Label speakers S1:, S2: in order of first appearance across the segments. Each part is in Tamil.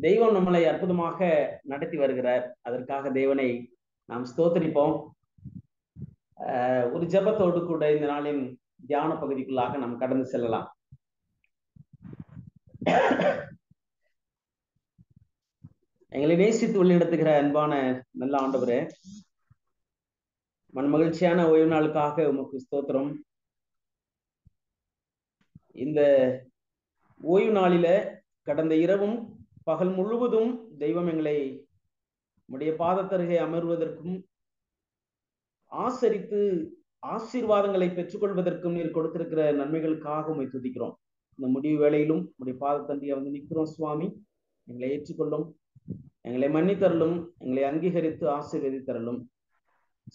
S1: தெய்வம் நம்மளை அற்புதமாக நடத்தி வருகிறார். அதற்காக தேவனை நாம் ஸ்தோத்தரிப்போம். ஆஹ் ஒரு ஜெபத்தோடு கூட இந்த நாளின் தியான பகுதிக்குள்ளாக நாம் கடந்து செல்லலாம். எங்களை நேசித்து உள்ளிடத்துகிற அன்பான நல்ல ஆண்டவரே மன மகிழ்ச்சியான ஓய்வு நாளுக்காக உமக்கு ஸ்தோத்திரம். இந்த ஓய்வு நாளில கடந்த இரவும் பகல் முழுவதும் தெய்வம் எங்களை நம்முடைய பாதத்தருகே அமர்வதற்கும் ஆசரித்து ஆசீர்வாதங்களை பெற்றுக்கொள்வதற்கும் நீர் கொடுத்திருக்கிற நன்மைகளுக்காக உண்மை துதிக்கிறோம். இந்த முடிவு வேளையிலும் உடைய பாதத்தண்டியை வந்து நிற்கிறோம் சுவாமி. எங்களை ஏற்றுக்கொள்ளும் எங்களை மன்னித்தரலும் எங்களை அங்கீகரித்து ஆசீர்வதித்தரலும்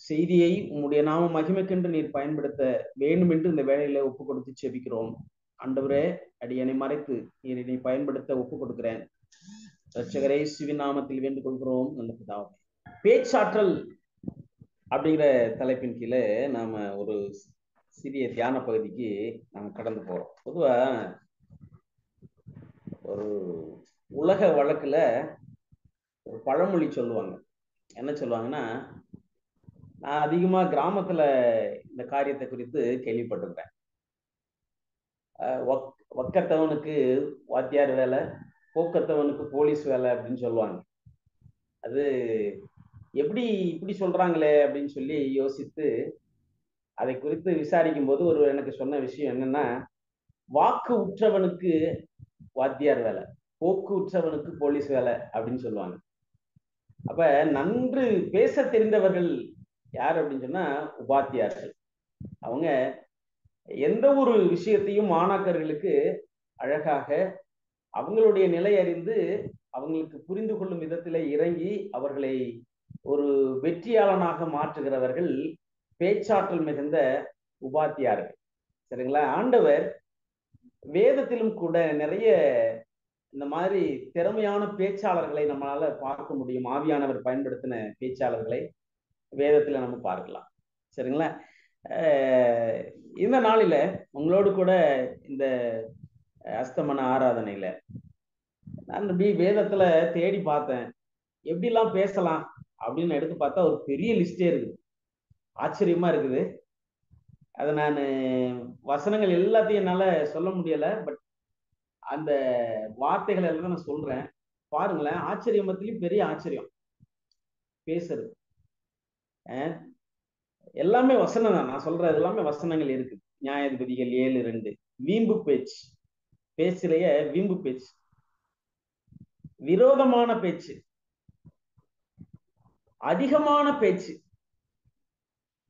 S1: செய்தியை உம்முடைய நாம மகிமைக்கென்று நீர் பயன்படுத்த வேண்டும் என்று இந்த வேலையில ஒப்பு கொடுத்து செபிக்கிறோம். அண்டவரே அடியனை மறைத்து நீர் என்னை பயன்படுத்த ஒப்பு கொடுக்கிறேன் ரட்சகரே சிவி நாமத்தில் வேண்டுக் கொள்கிறோம் நல்ல பிதாவே. பேச்சாற்றல் அப்படிங்கிற தலைப்பின் கீழே நாம ஒரு சிறிய தியான பகுதிக்கு நாம கடந்து போறோம். பொதுவா ஒரு உலக வழக்குல ஒரு பழமொழி சொல்லுவாங்க. என்ன சொல்லுவாங்கன்னா நான் அதிகமா கிராமத்துல இந்த காரியத்தை குறித்து கேள்விப்பட்டிருக்கேன் வக்கத்தவனுக்கு வாத்தியார் வேலை போக்கத்தவனுக்கு போலீஸ் வேலை அப்படின்னு சொல்லுவாங்க. அது எப்படி இப்படி சொல்றாங்களே அப்படின்னு சொல்லி யோசித்து அதை குறித்து விசாரிக்கும் போது ஒரு எனக்கு சொன்ன விஷயம் என்னன்னா வாக்கு உற்றவனுக்கு வாத்தியார் வேலை போக்கு உற்றவனுக்கு போலீஸ் வேலை அப்படின்னு சொல்லுவாங்க. அப்ப நன்று பேச தெரிந்தவர்கள் யார் அப்படின்னு சொன்னா உபாத்தியார்கள். அவங்க எந்த ஒரு விஷயத்தையும் மாணாக்கர்களுக்கு அழகாக அவங்களுடைய நிலை அறிந்து அவங்களுக்கு புரிந்து கொள்ளும் விதத்திலே இறங்கி அவர்களை ஒரு வெற்றியாளனாக மாற்றுகிறவர்கள் பேச்சாற்றல் மிகுந்த உபாத்தியார்கள். சரிங்களா? ஆண்டவர் வேதத்திலும் கூட நிறைய இந்த மாதிரி திறமையான பேச்சாளர்களை நம்மளால பார்க்க முடியும். ஆவியானவர் பயன்படுத்தின பேச்சாளர்களை வேதத்துல நம்ம பார்க்கலாம். சரிங்களா? இந்த நாளில உங்களோடு கூட இந்த அஸ்தமன ஆராதனையில. நான் இப்படி வேதத்துல தேடி பார்த்தேன். எப்படிலாம் பேசலாம் அப்படின்னு எடுத்து பார்த்தா ஒரு பெரிய லிஸ்டே இருக்குது. ஆச்சரியமா இருக்குது. அதை நான் வசனங்கள் எல்லாத்தையும் என்னால் சொல்ல முடியலை பட் அந்த வார்த்தைகள் எல்லாம் நான் சொல்றேன். பாருங்களேன் ஆச்சரியமத்திலையும் பெரிய ஆச்சரியம். பேசுறது. எல்லாமே வசனம் தான் நான் சொல்றது எல்லாமே வசனங்கள் இருக்கு நியாயாதிபதிகள் ஏழு ரெண்டு. வீம்பு பேச்சு. பேச்சிலேயே வீம்பு பேச்சு. விரோதமான பேச்சு. அதிகமான பேச்சு.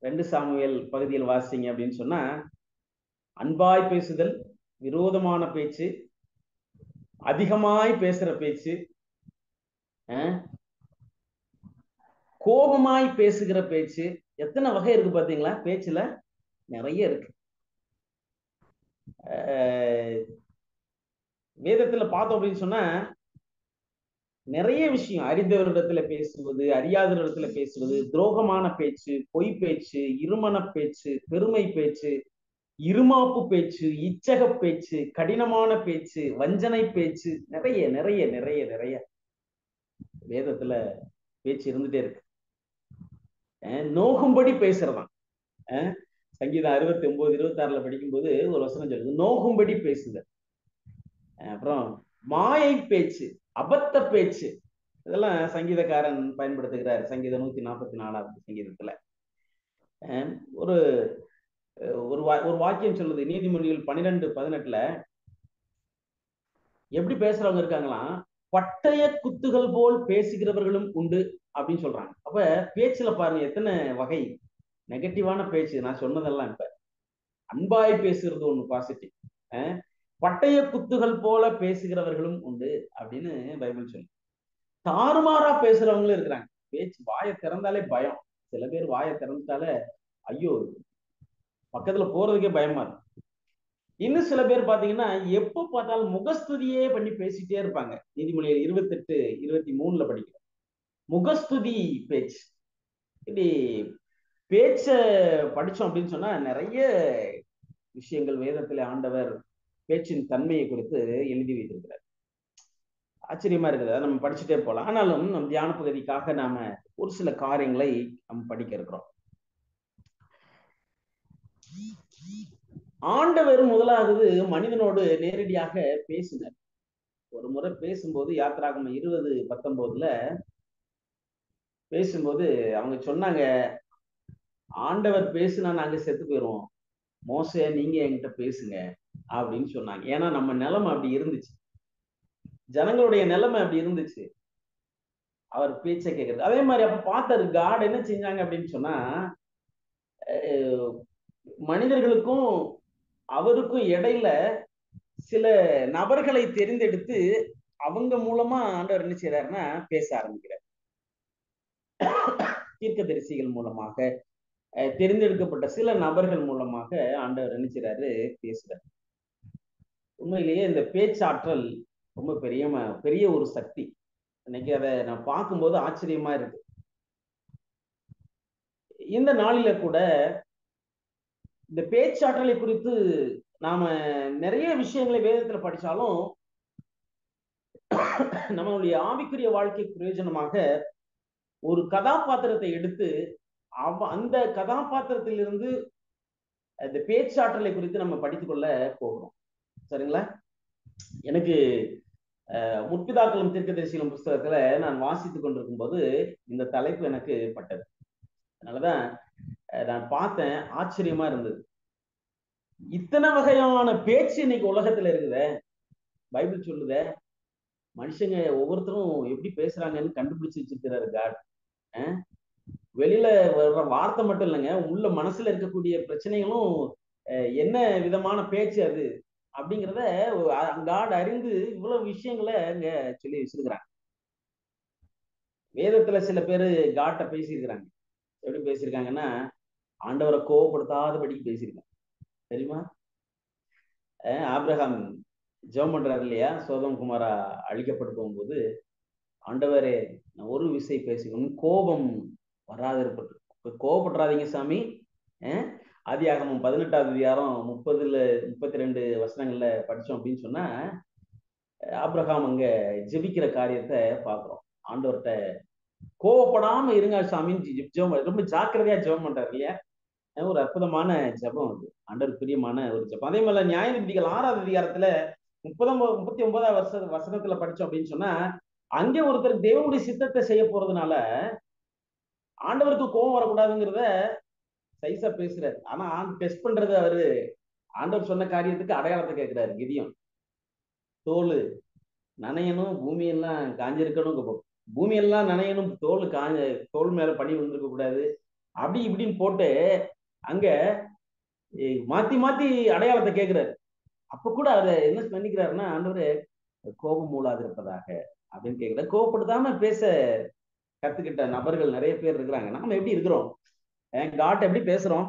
S1: ரெண்டு சாமுவேல் பகுதியில் வாசிங்க அப்படின்னு சொன்னா அன்பாய் பேசுதல் விரோதமான பேச்சு அதிகமாய் பேசுற பேச்சு கோபமாய் பேசுகிற பேச்சு எத்தனை வகை இருக்கு பாத்தீங்களா பேச்சுல நிறைய இருக்கு. வேதத்துல பார்த்தோம் அப்படின்னு சொன்னா நிறைய விஷயம். அறிந்தவரிடத்துல பேசுவது அறியாதவரிடத்துல பேசுவது துரோகமான பேச்சு பொய் பேச்சு இருமன பேச்சு பெருமை பேச்சு இருமாப்பு பேச்சு இச்சக பேச்சு கடினமான பேச்சு வஞ்சனை பேச்சு நிறைய நிறைய நிறைய நிறைய வேதத்துல பேச்சு இருந்துட்டே இருக்கு. நோகும்படி பேசுறதான். சங்கீதம் அறுபத்தி ஒன்பது இருபத்தி ஆறுல படிக்கும்போது ஒரு வசனம் சொல்லுது நோகும்படி பேசுதல். அப்புறம் மாயை பேச்சு அபத்த பேச்சு. இதெல்லாம் சங்கீதக்காரன் பயன்படுத்துகிறார். சங்கீதம் நூத்தி நாற்பத்தி நாலாவது சங்கீதத்துல. ஒரு ஒரு வா ஒரு வாக்கியம் சொல்லுது. நீதிமொழிகள் பன்னிரெண்டு பதினெட்டுல எப்படி பேசுறவங்க இருக்காங்களாம்? பட்டய குத்துகள் போல் பேசுகிறவர்களும் உண்டு அப்படின்னு சொல்றாங்க. அப்ப பேச்சுல பாருங்க எத்தனை வகை நெகட்டிவான பேச்சு. நான் சொன்னதெல்லாம் இப்ப அன்பாய் பேசுறது ஒண்ணு பாசிட்டிவ் பட்டய குத்துகள் போல பேசுகிறவர்களும் உண்டு அப்படின்னு பைபிள் சொல்லு. தாறுமாறா பேசுறவங்களும் இருக்கிறாங்க. பேச்சு வாயை திறந்தாலே பயம். சில பேர் வாயை திறந்துட்டாலே ஐயோ பக்கத்துல போறதுக்கே பயமா இருக்கு. இன்னும் சில பேர் பாத்தீங்கன்னா எப்ப பார்த்தாலும் முகஸ்துதியே பண்ணி பேசிட்டே இருப்பாங்க. நீதிமொழியில் இருபத்தெட்டு இருபத்தி மூணுல படிக்கிறோம். முகஸ்துதி பேச்சு. இப்படி பேச்ச படிச்சோம் அப்படின்னு சொன்னா நிறைய விஷயங்கள் வேதத்துல ஆண்டவர் பேச்சின் தன்மையை குறித்து எழுதி வைத்திருக்கிறார். ஆச்சரியமா இருக்கிறதா நம்ம படிச்சுட்டே போகலாம் ஆனாலும் நம் தியான பகுதிக்காக நாம ஒரு சில காரியங்களை நம்ம படிக்க இருக்கிறோம். ஆண்டவர் முதலாவது மனிதனோடு நேரடியாக பேசினார். ஒரு முறை பேசும்போது யாத்திராகம இருபது பத்தொன்பதுல பேசும்போது அவங்க சொன்னாங்க ஆண்டவர் பேசுனா நாங்க செத்து போயிடுவோம் மோச நீங்க என்கிட்ட பேசுங்க. அப்படின்னு சொன்னாங்க. ஏன்னா நம்ம நிலைமை அப்படி இருந்துச்சு. ஜனங்களுடைய நிலைமை அப்படி இருந்துச்சு. அவர் பேச்சை கேட்கறது. அதே மாதிரி அப்ப பார்த்தாரு காட் என்ன செஞ்சாங்க அப்படின்னு சொன்னா மனிதர்களுக்கும் அவருக்கும் இடையில சில நபர்களை தெரிந்தெடுத்து அவங்க மூலமா ஆண்டவர் என்ன செய்யறாருன்னா பேச ஆரம்பிக்கிறார். தீர்க்கதரிசிகள் மூலமாக தெரிந்தெடுக்கப்பட்ட சில நபர்கள் மூலமாக ஆண்டவர் என்ன செய்யறாரு பேசுறாரு. உண்மையிலேயே இந்த பேச்சாற்றல் ரொம்ப பெரிய பெரிய ஒரு சக்தி. இன்னைக்கு அதை நான் பார்க்கும்போது ஆச்சரியமா இருக்கு. இந்த நாளில கூட இந்த பேச்சாற்றலை குறித்து நாம நிறைய விஷயங்களை வேதத்துல படிச்சாலும் நம்மளுடைய ஆவிக்குரிய வாழ்க்கை பிரயோஜனமாக ஒரு கதாபாத்திரத்தை எடுத்து அவ அந்த கதாபாத்திரத்திலிருந்து இந்த பேச்சாற்றலை குறித்து நம்ம படித்துக்கொள்ள போகிறோம். சரிங்களா? எனக்கு முற்பிதாக்களும் தீர்க்கதரிசிகளும் புஸ்தகத்துல நான் வாசித்துக் கொண்டிருக்கும் போது இந்த தலைப்பு எனக்கு பட்டது. அதனாலதான் நான் பார்த்தேன் ஆச்சரியமா இருந்தது. இத்தனை வகையான பேச்சு இன்னைக்கு உலகத்துல இருக்குத. பைபிள் சொல்லுத மனுஷங்க ஒவ்வொருத்தரும் எப்படி பேசுறாங்கன்னு கண்டுபிடிச்சு வச்சிருக்கிறாரு காட். வெளியில வர்ற வார்த்தை மட்டும் இல்லைங்க உள்ள மனசுல இருக்கக்கூடிய பிரச்சனைகளும் என்ன விதமான பேச்சு அது? அப்படிங்கிறத காட் அறிந்து இவ்வளவு விஷயங்களை அங்க சொல்லி வச்சிருக்கிறாங்க. வேதத்துல சில பேர் காட்டை பேசியிருக்கிறாங்க. எப்படி பேசியிருக்காங்கன்னா ஆண்டவரை கோவப்படுத்தாதபடிக்கு பேசியிருக்காங்க. தெரியுமா? ஆப்ரஹாம் ஜெபம் பண்றாரு இல்லையா? சோதம் குமாரா அழிக்கப்பட்டு போகும்போது ஆண்டவரே நான் ஒரு விசை பேசிக்கணும். கோபம் வராது இருப்பட்டு கோபப்படுறாதீங்க சாமி ஆதியாகமும் பதினெட்டாவது அதிகாரம் முப்பதுல முப்பத்தி ரெண்டு வசனங்கள்ல படிச்சோம் அப்படின்னு சொன்னா ஆப்ரஹாம் அங்க ஜெபிக்கிற காரியத்தை பாக்குறோம் ஆண்டவர்கிட்ட கோவப்படாம இருங்க சாமின்னு ஜெபம் ரொம்ப ஜாக்கிரதையா ஜெபம் பண்றாரு இல்லையா? ஒரு அற்புதமான ஜபம் அது. ஆண்டவர் பிரியமான ஒரு ஜபம். அதே மாதிரி நியாயநீதிகள் ஆறாவது அதிகாரத்துல முப்பதாம் முப்பத்தி ஒன்பதாவது வருஷ வசனத்துல படிச்சோம் அப்படின்னு சொன்னா அங்கே ஒருத்தர் தேவனுடைய சித்தத்தை செய்ய போறதுனால ஆண்டவருக்கு கோபம் வரக்கூடாதுங்கிறத சைஸா பேசுறாரு. ஆனா டெஸ்ட் பண்றது அவரு ஆண்டவர் சொன்ன காரியத்துக்கு அடையாளத்தை கேட்கிறாரு கிதியம். தோல் நனையணும் பூமியெல்லாம் காஞ்சிருக்கணும் பூமியெல்லாம் நனையணும் தோல் காஞ்ச தோல் மேல பனி வந்திருக்க கூடாது. அப்படி இப்படின்னு போட்டு அங்க மாத்தி மாத்தி அடையாளத்தை கேட்கிறாரு அப்ப கூட அவர் என்ன பண்ணிக்கிறாருன்னா ஆண்டவர் கோபம் மூலாதிருப்பதாக அப்படின்னு கேட்கிறார் கோபப்படுத்தாம பேச கத்துக்கிட்ட நபர்கள் நிறைய பேர் இருக்கிறாங்க. நாம எப்படி இருக்கிறோம்? காட் எப்படி பேசுறோம்?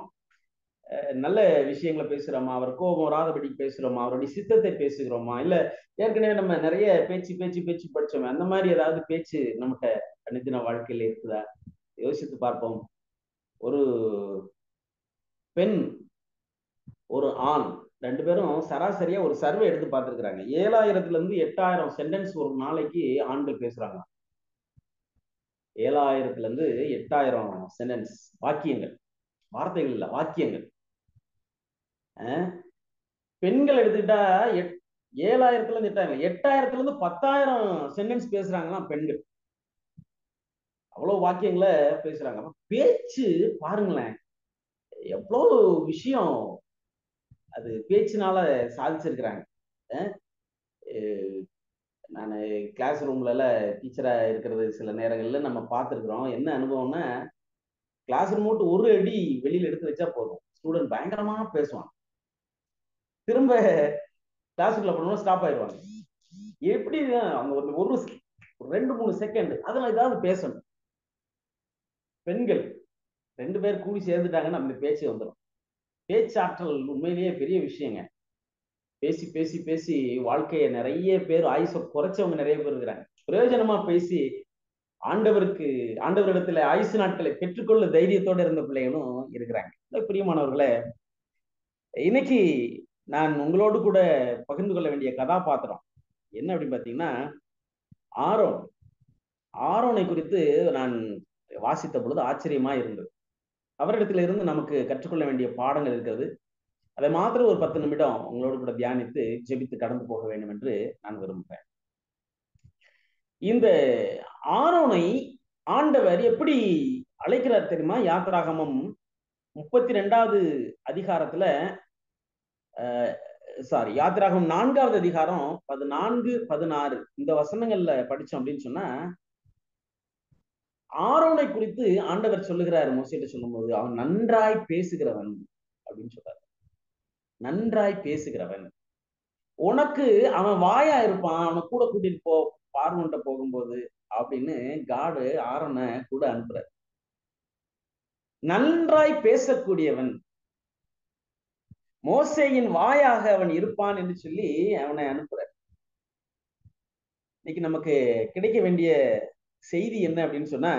S1: நல்ல விஷயங்களை பேசுறோமா? அவர் கோபம் வராதபடி பேசுறோமா? அவருடைய சித்தத்தை பேசுகிறோமா? இல்ல ஏற்கனவே நம்ம நிறைய பேச்சு பேச்சு பேச்சு படிச்சோமே அந்த மாதிரி ஏதாவது பேச்சு நம்மகிட்ட அனுதின வாழ்க்கையில இருக்குதா? யோசித்து பார்ப்போம். ஒரு பெண் ஒரு ஆண் ரெண்டு பேரும் சராசரியா ஒரு சர்வே எடுத்து பார்த்துருக்குறாங்க. ஏழாயிரத்துல இருந்து எட்டாயிரம் சென்டென்ஸ் ஒரு நாளைக்கு ஆண்கள் பேசுறாங்க ஏழாயிரத்துல இருந்து எட்டாயிரம் சென்டென்ஸ் வாக்கியங்கள். வார்த்தைகள் இல்ல வாக்கியங்கள். பெண்கள் எடுத்துக்கிட்டா ஏழாயிரத்துல இருந்து எட்டாயிரம் எட்டாயிரத்துல இருந்து பத்தாயிரம் சென்டென்ஸ் பேசுறாங்களாம் பெண்கள். அவ்வளவு வாக்கியங்களை பேசுறாங்க. பேச்சு பாருங்களேன் எவ்வளோ விஷயம். அது பேச்சினால சாதிச்சிருக்கிறாங்க. நான் கிளாஸ் ரூம்ல டீச்சரா இருக்கிறது சில நேரங்களில் நம்ம பார்த்துருக்குறோம். என்ன அனுபவம்னா கிளாஸ் ரூம் விட்டு ஒரு அடி வெளியில எடுத்து வச்சா போதும். ஸ்டூடெண்ட் பயங்கரமா பேசுவான். திரும்ப கிளாஸுக்குள்ள போனோம்னா ஸ்டாப் ஆயிடுவாங்க. எப்படி அவங்க ஒரு ஒரு ரெண்டு மூணு செகண்ட் அதில் ஏதாவது பேசணும். பெண்கள் ரெண்டு பேர் கூடி சேர்ந்துட்டாங்கன்னா அந்த பேச்சு வந்துடும் பேச்சாற்றல் உண்மையிலேயே பெரிய விஷயங்க. பேசி பேசி பேசி வாழ்க்கையை நிறைய பேர் ஆயுச குறைச்சவங்க நிறைய பேர் இருக்கிறாங்க. பிரயோஜனமா பேசி ஆண்டவருக்கு ஆண்டவரிடத்துல ஆயுசு நாட்களை பெற்றுக்கொள்ள தைரியத்தோட இருந்த பிள்ளைகளும் இருக்கிறாங்க. பிரியமானவர்களே இன்னைக்கு நான் உங்களோடு கூட பகிர்ந்து கொள்ள வேண்டிய கதாபாத்திரம் என்ன அப்படின்னு பாத்தீங்கன்னா ஆரோன். ஆரோனை குறித்து நான் வாசித்த பொழுது ஆச்சரியமா இருந்தது. அவரிடத்துல இருந்து நமக்கு கற்றுக்கொள்ள வேண்டிய பாடங்கள் இருக்கிறது. அதை மாத்திரம் ஒரு பத்து நிமிடம் உங்களோடு கூட தியானித்து ஜெபித்து கடந்து போக வேண்டும் என்று நான் விரும்புகிறேன். இந்த ஆரோனை ஆண்டவர் எப்படி அழைக்கிறார் தெரியுமா? யாத்ராகமம் முப்பத்தி ரெண்டாவது அதிகாரத்துல சாரி யாத்திராகம் நான்காவது அதிகாரம் பதினான்கு பதினாறு இந்த வசனங்கள்ல படிச்சோம் அப்படின்னு சொன்னா ஆரோனை குறித்து ஆண்டவர் சொல்லுகிறார் மோசிட்ட சொல்லும்போது அவன் நன்றாய் பேசுகிறவன் அப்படின்னு சொல்றாரு. நன்றாய் பேசுகிறவன். உனக்கு அவன் வாயா இருப்பான் அவனை கூட கூட்டிட்டு போ பார்வன்ட்ட போகும்போது அப்படின்னு காடு ஆரோனை கூட அனுப்புற நன்றாய் பேசக்கூடியவன். மோசையின் வாயாக அவன் இருப்பான் என்று சொல்லி அவனை அனுப்புற இன்னைக்கு நமக்கு கிடைக்க வேண்டிய செய்தி என்ன அப்படின்னு சொன்னா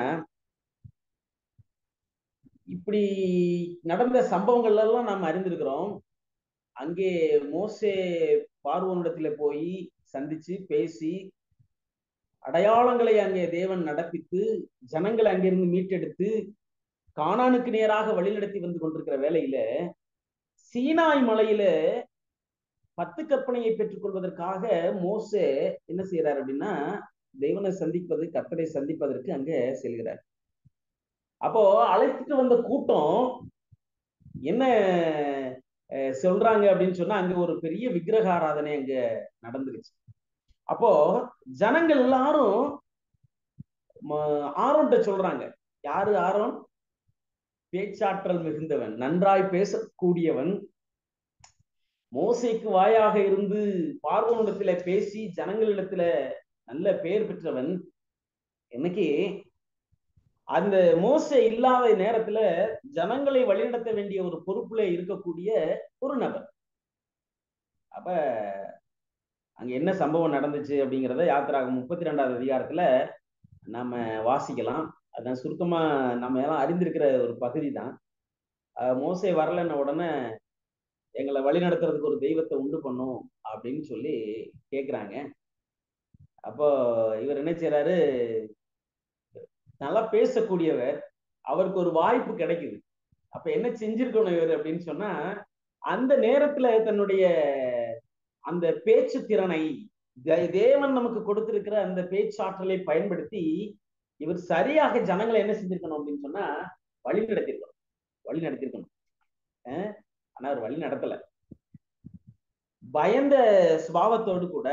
S1: இப்படி நடந்த சம்பவங்கள் எல்லாம் நாம் அறிந்திருக்கிறோம். அங்கே மோசே பார்வனிடத்துல போய் சந்திச்சு பேசி அடையாளங்களை அங்கே தேவன் நடப்பித்து ஜனங்களை அங்கிருந்து மீட்டெடுத்து காணானுக்கு நேராக வழிநடத்தி வந்து கொண்டிருக்கிற வேலையில சீனாய் மலையில பத்து கற்பனையை பெற்றுக்கொள்வதற்காக மோசே என்ன செய்யறாரு அப்படின்னா தெய்வனை சந்திப்பது கத்தரை சந்திப்பதற்கு அங்க செல்கிறார். அப்போ அழைத்துட்டு வந்த கூட்டம் என்ன சொல்றாங்க அப்படின்னு சொன்னா அங்க ஒரு பெரிய விக்கிரக ஆராதனை அங்க நடந்துருச்சு. அப்போ ஜனங்கள் எல்லாரும் ஆரோன்ட்ட சொல்றாங்க. யாரு ஆரோன்? பேச்சாற்றல் மிகுந்தவன் நன்றாய் பேசக்கூடியவன். மோசைக்கு வாயாக இருந்து பார்வனிடத்துல பேசி ஜனங்களிடத்துல நல்ல பெயர் பெற்றவன். இன்னைக்கு அந்த மோசை இல்லாத நேரத்துல ஜனங்களை வழிநடத்த வேண்டிய ஒரு பொறுப்புல இருக்கக்கூடிய ஒரு நபர். அப்ப அங்க என்ன சம்பவம் நடந்துச்சு அப்படிங்கிறத யாத்திராக முப்பத்தி ரெண்டாவது அதிகாரத்துல நாம வாசிக்கலாம். அதான் சுருக்கமா நம்ம எல்லாம் அறிந்திருக்கிற ஒரு பகுதி தான். மோசை வரலன்ன உடனே எங்களை வழிநடத்துறதுக்கு ஒரு தெய்வத்தை உண்டு பண்ணும் அப்படின்னு சொல்லி கேக்குறாங்க. அப்போ இவர் என்ன செய்யறாரு நல்லா பேசக்கூடியவர் அவருக்கு ஒரு வாய்ப்பு கிடைக்குது. அப்ப என்ன செஞ்சிருக்கணும் இவர் அப்படின்னு சொன்னா அந்த நேரத்துல தன்னுடைய அந்த பேச்சு திறனை தேவன் நமக்கு கொடுத்திருக்கிற அந்த பேச்சாற்றலை பயன்படுத்தி இவர் சரியாக ஜனங்களை என்ன செஞ்சிருக்கணும் அப்படின்னு சொன்னா வழி நடத்திருக்கணும். வழி நடத்திருக்கணும். ஆனா அவர் வழி நடத்தல. பயந்த சுபாவத்தோடு கூட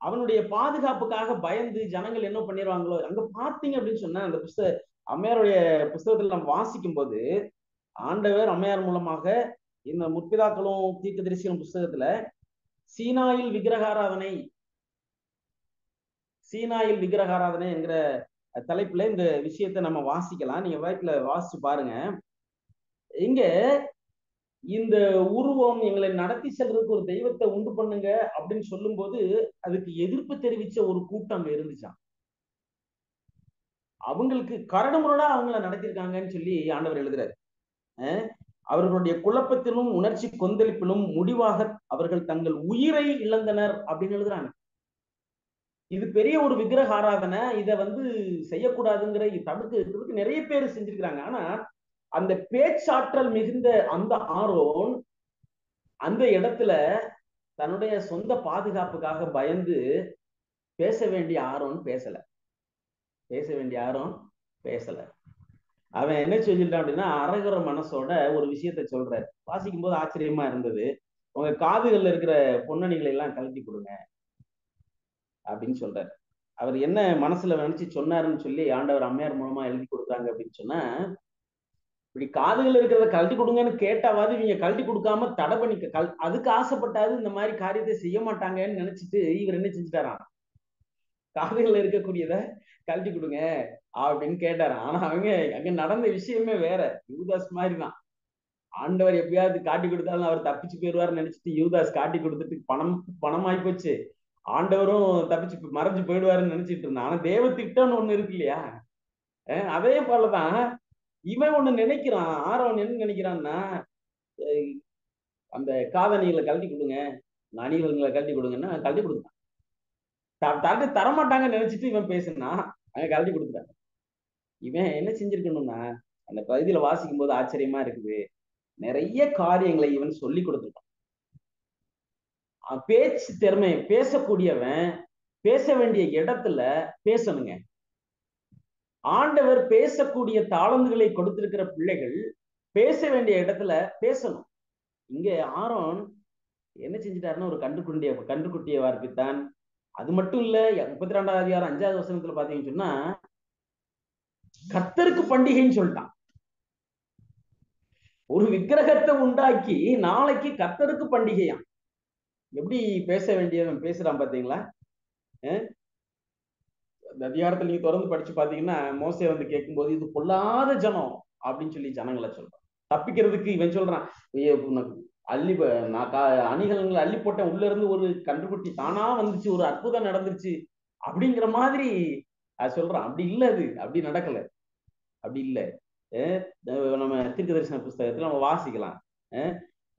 S1: அவனுடைய பாதுகாப்புக்காக பயந்து ஜனங்கள் என்ன பண்ணிடுவாங்களோ அங்க பாத்தீங்க அப்படின்னு சொன்னா அந்த புஸ்தக அம்மையாருடைய புஸ்தகத்துல நம்ம வாசிக்கும் போது ஆண்டவர் அம்மையார் மூலமாக இந்த முற்பிதாக்களும் தீர்க்க தரிசிகளும் புஸ்தகத்துல சீனாயில் விக்கிரகாராதனை சீனாயில் விக்கிரகாராதனை என்கிற தலைப்புல இந்த விஷயத்த நம்ம வாசிக்கலாம். நீங்க வாய்ப்புல வாசிச்சு பாருங்க. இங்க இந்த உருவம் எங்களை நடத்தி செல்றதுக்கு ஒரு தெய்வத்தை உண்டு பண்ணுங்க அப்படின்னு சொல்லும் போது அதுக்கு எதிர்ப்பு தெரிவிச்ச ஒரு கூட்டம் இருந்துச்சான் அவங்களுக்கு கரடுமுரடா அவங்கள நடத்திருக்காங்கன்னு சொல்லி ஆண்டவர் எழுதுறாரு. அவர்களுடைய குழப்பத்திலும் உணர்ச்சி கொந்தளிப்பிலும் முடிவாக அவர்கள் தங்கள் உயிரை இழந்தனர் அப்படின்னு எழுதுறாங்க. இது பெரிய ஒரு விக்கிரக ஆராதனை இதை வந்து செய்யக்கூடாதுங்கிற தடுக்கிறதுக்கு நிறைய பேர் செஞ்சிருக்கிறாங்க. ஆனா அந்த பேச்சாற்றல் மிகுந்த அந்த ஆரோன் அந்த இடத்துல தன்னுடைய சொந்த பாதுகாப்புக்காக பயந்து பேச வேண்டிய ஆரோன் பேசல. பேச வேண்டிய ஆரோன் பேசல. அவன் என்ன செஞ்சுட்டான் அப்படின்னா அரகுற மனசோட ஒரு விஷயத்த சொல்றாரு. வாசிக்கும் போது ஆச்சரியமா இருந்தது. உங்க காதுகள்ல இருக்கிற பொன்னணிகளை எல்லாம் கலட்டி கொடுங்க அப்படின்னு சொல்றாரு. அவர் என்ன மனசுல நினைச்சு சொன்னாருன்னு சொல்லி ஆண்டவர் அம்மையார் மூலமா எழுதி கொடுத்தாங்க அப்படின்னு சொன்னா இப்படி காதுகள் இருக்கிறத கழட்டி கொடுங்கன்னு கேட்டாவது இவங்க கழட்டி கொடுக்காம தடை பண்ணிக்க கல் அதுக்கு ஆசைப்பட்டாது இந்த மாதிரி காரியத்தை செய்ய மாட்டாங்கன்னு நினைச்சிட்டு இவர் என்ன செஞ்சுட்டாராம்? காதுகள்ல இருக்கக்கூடியத கழட்டி கொடுங்க அப்படின்னு கேட்டாராம். ஆனா அவங்க அங்க நடந்த விஷயமே வேற. யூதாஸ் மாதிரிதான். ஆண்டவர் எப்பயாவது காட்டி கொடுத்தாலும் அவர் தப்பிச்சு போயிடுவார்னு நினைச்சிட்டு யூதாஸ் காட்டி கொடுத்துட்டு பணம் பணம் ஆகி போச்சு. ஆண்டவரும் தப்பிச்சு மறைஞ்சு போயிடுவாருன்னு நினைச்சிட்டு இருந்தான். ஆனா தேவ திட்டம்னு ஒண்ணு இருக்கு இல்லையா? அதே போலதான் இவன் ஒண்ணு நினைக்கிறான் ஆரவன் என்ன நினைக்கிறான்னா அந்த காதணிகளை கழட்டி கொடுங்க அணிகலங்களை கழட்டி கொடுங்கன்னா கழட்டி கொடுத்தான் தரட்டு தரமாட்டாங்கன்னு நினைச்சிட்டு இவன் பேசுனா அங்க கழட்டி கொடுத்துட்டாங்க இவன் என்ன செஞ்சிருக்கணும்னா அந்த பகுதியில வாசிக்கும் போது ஆச்சரியமா இருக்குது. நிறைய காரியங்களை இவன் சொல்லி கொடுத்துட்டான் பேச்சு திறமை பேசக்கூடியவன் பேச வேண்டிய இடத்துல பேசணுங்க. ஆண்டவர் பேசக்கூடிய தாளந்துகளை கொடுத்திருக்கிற பிள்ளைகள் பேச வேண்டிய இடத்துல பேசணும். இங்க ஆரோன் என்ன செஞ்சிட்டாருன்னா ஒரு கண்டுக்குண்டிய கண்டுக்குட்டியை வார்ப்பித்தான். அது மட்டும் இல்ல முப்பத்தி ரெண்டாவது அதிகாரம் அஞ்சாவது வசனத்துல பாத்தீங்கன்னு சொன்னா கர்த்தருக்கு பண்டிகைன்னு சொல்லிட்டான். ஒரு விக்கிரகத்தை உண்டாக்கி நாளைக்கு கர்த்தருக்கு பண்டிகையாம். எப்படி பேச வேண்டியவன் பேசுறான் பாத்தீங்களா? இந்த அதிகாரத்துல நீங்க தொடர்ந்து படிச்சு பாத்தீங்கன்னா மோசை வந்து கேட்கும்போது இது பொல்லாத ஜனம் அப்படின்னு சொல்லி ஜனங்களை சொல்றான். தப்பிக்கிறதுக்கு இவன் சொல்றான் அள்ளி நான் அணிகலங்களை அள்ளி போட்டேன். உள்ள இருந்து ஒரு கண்டுபிடி தானா வந்துச்சு ஒரு அற்புதம் நடந்துருச்சு அப்படிங்கிற மாதிரி சொல்றான். அப்படி இல்ல அது. அப்படி நடக்கல. அப்படி இல்லை. நம்ம தீர்க்க தரிசன புஸ்தகத்துல நம்ம வாசிக்கலாம்.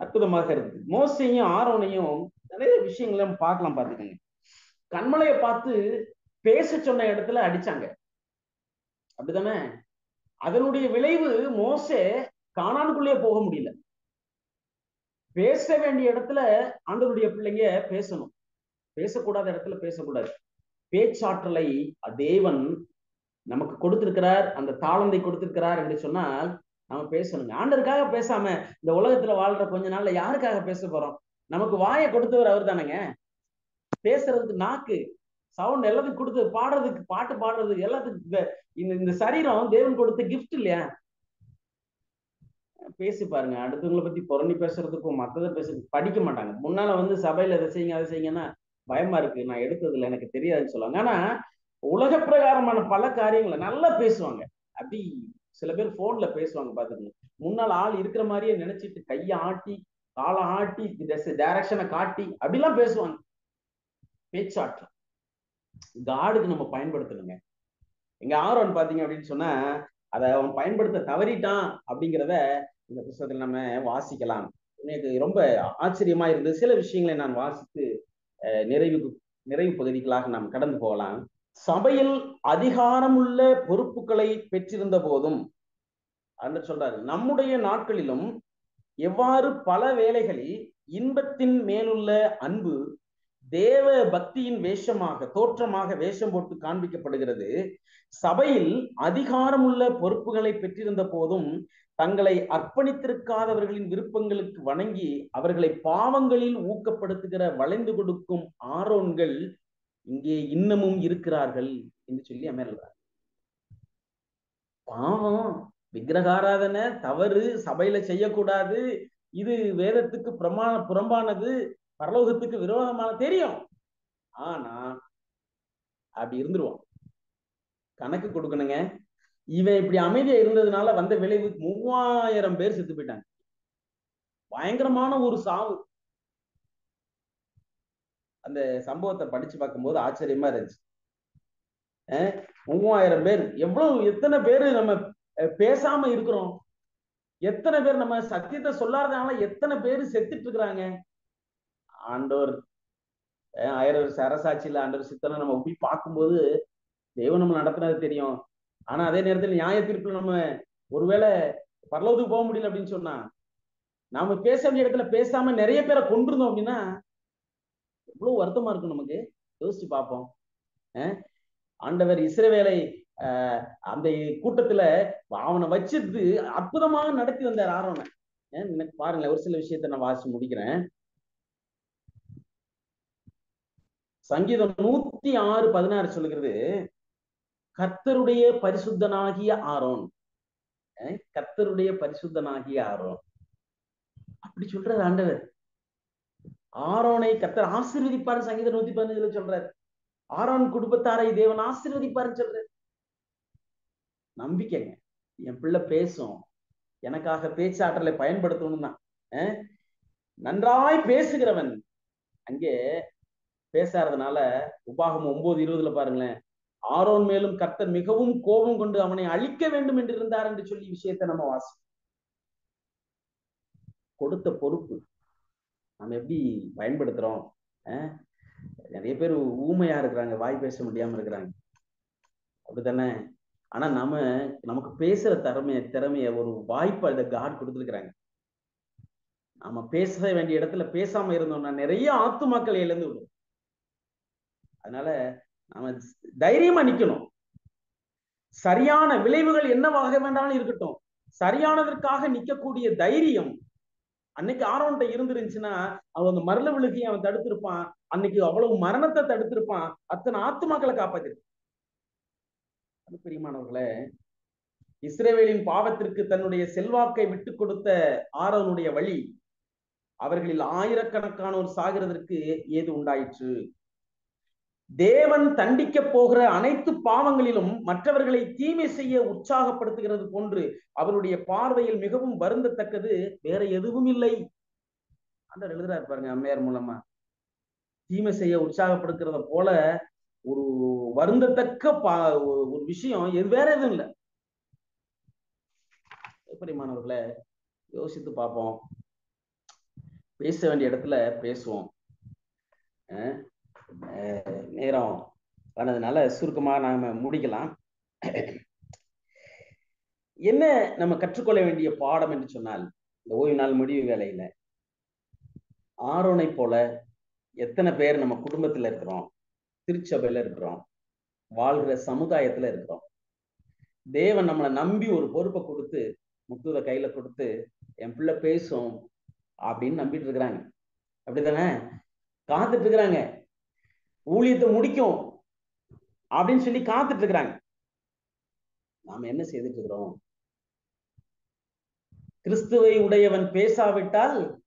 S1: அற்புதமாக இருக்கு மோசையும் ஆரோனையும் நிறைய விஷயங்களை நம்ம பார்க்கலாம் பார்த்துக்கோங்க கண்மலையை பார்த்து பேச சொன்ன இடத்துல அடிச்சாங்க. அப்படிதானே அதனுடைய விளைவு மோசே காணானுக்குள்ளே போக முடியல. பேச வேண்டிய இடத்துல ஆண்டவருடைய பிள்ளைங்க பேசணும். பேசக்கூடாத இடத்துல பேசக்கூடாது. பேச்சாற்றலை தேவன் நமக்கு கொடுத்திருக்கிறார் அந்த தாளந்தை கொடுத்திருக்கிறார் என்று சொன்னால் நம்ம பேசணுங்க. ஆண்டருக்காக பேசாம இந்த உலகத்துல வாழ்ற கொஞ்ச நாள்ல யாருக்காக பேச போறோம்? நமக்கு வாயை கொடுத்தவர் அவர் தானேங்க பேசுறதுக்கு நாக்கு. சவுண்ட் எல்லாத்துக்கும் கொடுத்து பாடுறதுக்கு பாட்டு பாடுறதுக்கு எல்லாத்துக்கும் இந்த இந்த சரீரம் தேவன் கொடுத்த கிஃப்ட் இல்லையா? பேசி பாருங்க. அடுத்தவங்களை பத்தி புறணி பேசுறதுக்கும் மத்ததை பேசுறதுக்கு படிக்க மாட்டாங்க. முன்னால வந்து சபையில எதை செய்யுங்க அதை செய்யுங்கன்னா பயமா இருக்கு. நான் எடுத்ததுல எனக்கு தெரியாதுன்னு சொல்லுவாங்க. ஆனா உலக பிரகாரமான பல காரியங்களை நல்லா பேசுவாங்க. அப்படி சில பேர் போன்ல பேசுவாங்க பாத்துக்கணும் முன்னால் ஆள் இருக்கிற மாதிரியே நினைச்சிட்டு கையை ஆட்டி காலை ஆட்டி டைரக்ஷனை காட்டி அப்படிலாம் பேசுவாங்க. பேச்சாற்றல் காடுக்கு நம்ம பயன்படுத்தணுங்க. எங்க ஆரோன் பாத்தீங்க அப்படின்னு சொன்னா அதை அவன் பயன்படுத்த தவறிட்டான் அப்படிங்கிறத இந்த புத்தகத்தில் நம்ம வாசிக்கலாம். எனக்கு ரொம்ப ஆச்சரியமா இருந்தது. சில விஷயங்களை நான் வாசித்து நிறைவு நிறைவு பகுதிகளாக நாம் கடந்து போகலாம். சபையில் அதிகாரமுள்ள பொறுப்புகளை பெற்றிருந்த போதும் அப்படின்னு சொல்றாரு நம்முடைய நாட்களிலும் எவ்வாறு பல வேலைகளில் இன்பத்தின் மேலுள்ள அன்பு தேவ பக்தியின் வேஷமாக தோற்றமாக வேஷம் போட்டு காண்பிக்கப்படுகிறது. சபையில் அதிகாரமுள்ள பொறுப்புகளை பெற்றிருந்த போதும் தங்களை அர்ப்பணித்திருக்காதவர்களின் விருப்பங்களுக்கு வணங்கி அவர்களை பாவங்களில் ஊக்கப்படுத்துகிற வளைந்து கொடுக்கும் ஆரோன்கள் இங்கே இன்னமும் இருக்கிறார்கள் என்று சொல்லி அமர்கிறார். பாவம் விக்கிரகாராதனை தவறு சபையில செய்யக்கூடாது இது வேதத்துக்கு பிரமாண புறம்பானது பரலோகத்துக்கு விரோதமான தெரியும். ஆனா அப்படி இருந்துருவான் கணக்கு கொடுக்கணுங்க. இவன் இப்படி அமைதியா இருந்ததுனால வந்த விளைவு மூவாயிரம் பேர் செத்து போயிட்டாங்க. பயங்கரமான ஒரு சாவு. அந்த சம்பவத்தை படிச்சு பார்க்கும்போது ஆச்சரியமா இருந்துச்சு. மூவாயிரம் பேர். எவ்வளவு எத்தனை பேரு நம்ம பேசாம இருக்கிறோம்? எத்தனை பேர் நம்ம சத்தியத்தை சொல்லாதனால எத்தனை பேர் செத்துட்டு இருக்கிறாங்க? ஆண்டவர் ஆயிரம் வருஷ அரசாட்சியில ஆண்டவர் சித்தனை நம்ம போய் பார்க்கும்போது தெய்வம் நம்ம நடத்தினது தெரியும். ஆனா அதே நேரத்தில் நியாய தீர்ப்புல நம்ம ஒருவேளை பரலோகத்துக்கு போக முடியல அப்படின்னு சொன்னா நாம பேச வேண்டிய இடத்துல பேசாம நிறைய பேரை கொண்டிருந்தோம் அப்படின்னா எவ்வளவு வருத்தமா இருக்கும் நமக்கு? யோசிச்சு பார்ப்போம். ஆண்டவர் இஸ்ரவேலை அந்த கூட்டத்துல அவனை வச்சிருந்து அற்புதமாக நடத்தி வந்தார் ஆரோனை. எனக்கு பாருங்களேன் ஒரு சில விஷயத்த நான் வாசி முடிக்கிறேன். சங்கீதம் நூத்தி ஆறு பதினாறு சொல்லுகிறது கர்த்தருடைய பரிசுத்தனாகிய ஆரோன். கர்த்தருடைய பரிசுத்தனாகிய ஆரோன். அப்படி சொல்றாரு ஆண்டவர். ஆரோனை கர்த்தர் ஆசீர்வதிப்பார் சங்கீதம் நூத்தி பதினஞ்சுல சொல்றாரு. ஆரோன் குடும்பத்தாரை தேவன் ஆசீர்வதிப்பாருன்னு சொல்றாரு. நம்பிக்கைங்க. என் பிள்ளை பேசும். எனக்காக பேச்சாற்றலை பயன்படுத்தணும் தான் நன்றாய் பேசுகிறவன். அங்கே பேசாததுனால உபாகம் ஒன்பது இருபதுல பாருங்களேன். ஆரோன் மேலும் கர்த்தர் மிகவும் கோபம் கொண்டு அவனை அழிக்க வேண்டும் என்று இருந்தார் என்று சொல்லி விஷயத்தை நம்ம வாசி கொடுத்த பொறுப்பு. நம்ம எப்படி பயன்படுத்துறோம்? நிறைய பேர் ஊமையா இருக்கிறாங்க வாய் பேச முடியாம இருக்கிறாங்க. அப்படித்தானே? ஆனா நம்ம நமக்கு பேசுற திறமைய திறமைய ஒரு வாய்ப்பை அதை காட் கொடுத்துருக்குறாங்க. நம்ம பேச வேண்டிய இடத்துல பேசாம இருந்தோம்னா நிறைய ஆத்துமாக்கள் இழந்து விடும். அதனால நாம தைரியமா நிக்கணும். சரியான விளைவுகள் என்னவாக வேண்டாலும் இருக்கட்டும். சரியானதற்காக நிக்கக்கூடிய தைரியம் அன்னைக்கு ஆரோன்ட்ட இருந்துருந்துச்சுன்னா அவன் அந்த மரல விழுகையை அவன் தடுத்திருப்பான். அன்னைக்கு அவ்வளவு மரணத்தை தடுத்திருப்பான். அத்தனை ஆத்துமாக்களை காப்பாத்திருப்பான் பிரியமானவர்களே இஸ்ரேவேலின் பாவத்திற்கு தன்னுடைய செல்வாக்கை விட்டு கொடுத்த ஆரோனுடைய வழி அவர்களில் ஆயிரக்கணக்கானோர் சாகிறதற்கு ஏது உண்டாயிற்று? தேவன் தண்டிக்க போகிற அனைத்து பாவங்களிலும் மற்றவர்களை தீமை செய்ய உற்சாகப்படுத்துகிறது போன்று அவருடைய பார்வையில் மிகவும் வருந்தத்தக்கது. வேற எதுவும் இல்லை. அந்த எழுதுறாரு பாருங்க அம்மையார் மூலமா. தீமை செய்ய உற்சாகப்படுத்துறத போல ஒரு வருந்தத்தக்க பா ஒரு விஷயம் எது வேற எதுவும் இல்லை. எப்படி மாணவர்களை யோசித்து பார்ப்போம். பேச வேண்டிய இடத்துல பேசுவோம். நேரம் ஆனதுனால சுருக்கமா நாம முடிக்கலாம். என்ன நம்ம கற்றுக்கொள்ள வேண்டிய பாடம் என்று சொன்னால் இந்த ஓய்வு நாள் முடிவு வேலையில ஆரோனை போல எத்தனை பேர் நம்ம குடும்பத்துல இருக்கிறோம் திருச்சபையில இருக்கிறோம் வாழ்கிற சமுதாயத்துல இருக்கிறோம். தேவன் நம்மளை நம்பி ஒரு பொறுப்பை கொடுத்து முத்துவ கையில கொடுத்து என் பிள்ளை பேசும் அப்படின்னு நம்பிட்டு இருக்கிறாங்க. அப்படித்தானே? காத்துட்டு இருக்கிறாங்க. ஊழியத்தை முடிக்கும் அப்படின்னு சொல்லி காத்துட்டு இருக்கிறாங்க. நாம என்ன செய்துட்டு இருக்கிறோம்? கிறிஸ்துவை உடையவன் பேசாவிட்டால்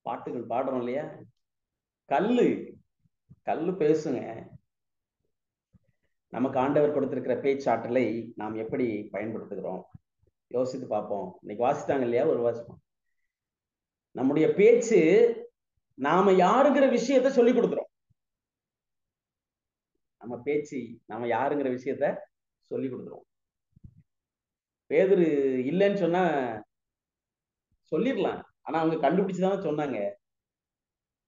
S1: பாட்டுகள் பாடுறோம் இல்லையா? கல்லு கல்லு பேசுங்க. நமக்கு ஆண்டவர் கொடுத்திருக்கிற பேச்சாற்றலை நாம் எப்படி பயன்படுத்துகிறோம்? யோசித்து பார்ப்போம். இன்னைக்கு வாசித்தாங்க இல்லையா ஒரு வாசிப்போம் நம்முடைய பேச்சு நாம யாருங்கிற விஷயத்த சொல்லி கொடுக்குறோம். நம்ம பேச்சு நாம யாருங்கிற விஷயத்த சொல்லி கொடுத்துருவோம் பேதுரு இல்லைன்னு சொன்னா சொல்லிடலாம். ஆனா அவங்க கண்டுபிடிச்சுதான் சொன்னாங்க.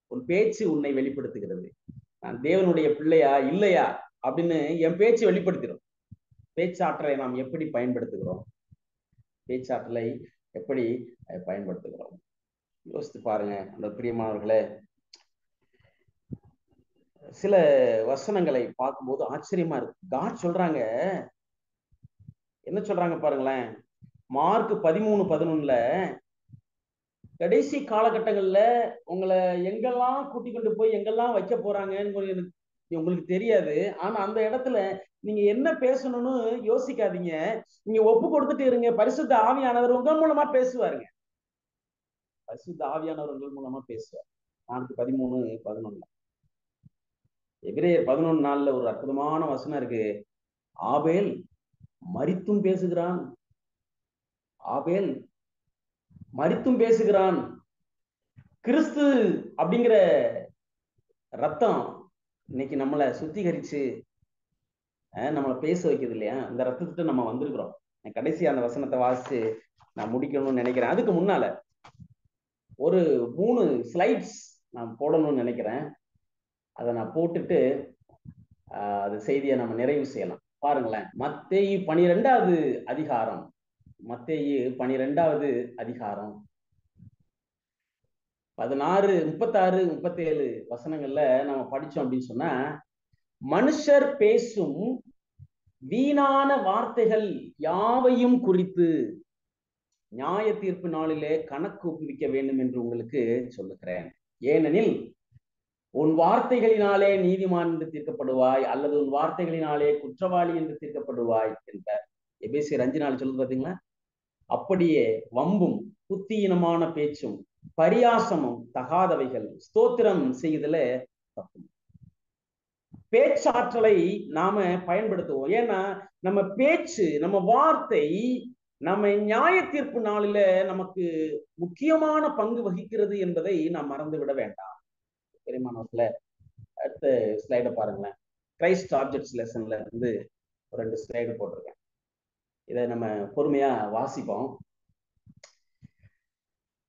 S1: உன் பேச்சு உன்னை வெளிப்படுத்துகிறது. நான் தேவனுடைய பிள்ளையா இல்லையா? அப்படின்னு என் பேச்சு வெளிப்படுத்திடும் பேச்சாற்றலை நாம் எப்படி பயன்படுத்துகிறோம்? பேச்சாற்றலை எப்படி பயன்படுத்துகிறோம்? யோசித்து பாருங்க அந்த பிரியமானவர்களே. சில வசனங்களை பார்க்கும்போது ஆச்சரியமா இருக்கு. காட் சொல்றாங்க. என்ன சொல்றாங்க பாருங்களேன். மார்க் பதிமூணு பதினொன்னுல கடைசி காலகட்டங்கள்ல உங்களை எங்கெல்லாம் கூட்டி கொண்டு போய் எங்கெல்லாம் வைக்க போறாங்கன்னு எனக்கு உங்களுக்கு தெரியாது. ஆனா அந்த இடத்துல நீங்க என்ன பேசணும்னு யோசிக்காதீங்க. நீங்க ஒப்பு கொடுத்துட்டு இருங்க. பரிசுத்த ஆவியானவர் உங்கள் மூலமா பேசுவாருங்க. பரிசுத்த ஆவியானவர் உங்கள் மூலமா பேசுவார். நான்கு பதிமூணு பதினொன்னு எபிரேயர் பதினொன்னு நாள்ல ஒரு அற்புதமான வசனம் இருக்கு. ஆபேல் மரித்தும் பேசுகிறான். ஆபேல் மரித்தும் பேசுகிறான். கிறிஸ்து அப்படிங்கிற ரத்தம் இன்னைக்கு நம்மளை சுத்திகரிச்சு நம்மளை பேச வைக்கிறது இல்லையா? அந்த ரத்தத்திட்ட நம்ம வந்திருக்கிறோம். கடைசி அந்த வசனத்தை வாசிச்சு நான் முடிக்கணும்னு நினைக்கிறேன். அதுக்கு முன்னால ஒரு மூணு ஸ்லைட்ஸ் நான் போடணும்னு நினைக்கிறேன். அதை நான் போட்டுட்டு அது செய்தியை நம்ம நிறைவு செய்யலாம். பாருங்களேன் மத்தேயு பனிரெண்டாவது அதிகாரம். மத்தேயு பனிரெண்டாவது அதிகாரம். பதினாறு முப்பத்தாறு முப்பத்தேழு வசனங்கள்ல நம்ம படிச்சோம் அப்படின்னு சொன்னா மனுஷர் பேசும் வீணான வார்த்தைகள் யாவையும் குறித்து நியாய தீர்ப்பு நாளிலே கணக்கு ஒப்புவிக்க வேண்டும் என்று உங்களுக்கு சொல்லுகிறேன். ஏனெனில் உன் வார்த்தைகளினாலே நீதிமான் என்று தீர்க்கப்படுவாய் அல்லது உன் வார்த்தைகளினாலே குற்றவாளி என்று தீர்க்கப்படுவாய் என்ற எபேசியர் ரஞ்சினால் நாள் சொல்லுது பாத்தீங்களா? அப்படியே வம்பும் புத்தியினமான பேச்சும் பரியாசமும் தகாதவைகள் ஸ்தோத்திரம் செய்தல தப்பும். பேச்சாற்றலை நாம பயன்படுத்துவோம். ஏன்னா நம்ம பேச்சு நம்ம வார்த்தை நம்ம நியாய தீர்ப்பு நாளில நமக்கு முக்கியமான பங்கு வகிக்கிறது என்பதை நாம் மறந்து விட வேண்டாம். பெரியமானவர்கள அடுத்த ஸ்லைடை பாருங்களேன். கிரைஸ்ட் ஆப்ஜெக்ட்ஸ் லெசன்ல இருந்து ஒரு ரெண்டு ஸ்லைடு போட்டிருக்கேன். இதை நம்ம பொறுமையா வாசிப்போம்.